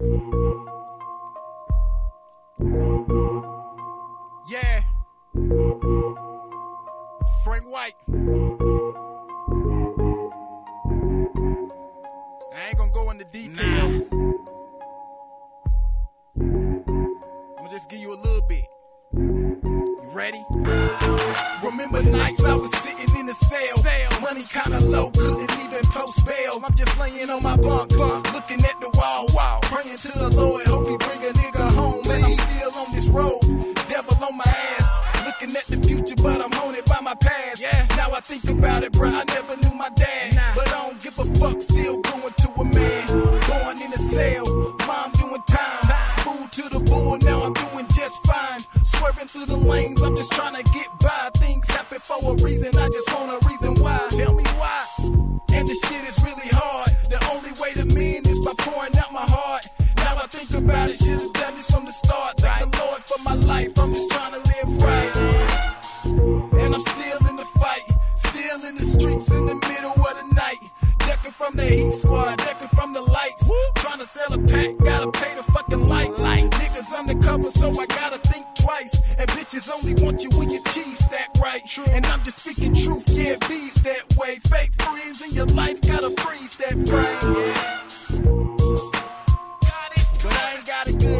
Yeah. Frank White. I ain't gonna go into detail. I'm gonna just give you a little bit. You ready? Remember nights I was sitting in the cell. Money kinda low, couldn't even post bail. I'm just laying on my bunk, bunk cell, mom doing time. Moved to the bull, now I'm doing just fine. Swerving through the lanes, I'm just trying to get by. Things happen for a reason, I just want a reason why. Tell me why. And the shit is really hard. The only way to mend is by pouring out my heart. Now I think about it, should've done this from the start. Thank the Lord for my life, I'm just trying to live right. And I'm still in the fight, still in the streets in the middle of the night. Ducking from the heat squad, sell a pack, gotta pay the fucking lights. Light. Niggas undercover, so I gotta think twice. And bitches only want you when your cheese that right. True. And I'm just speaking truth, yeah, bees that way. Fake friends in your life, gotta freeze that frame. Yeah. But I ain't got it good.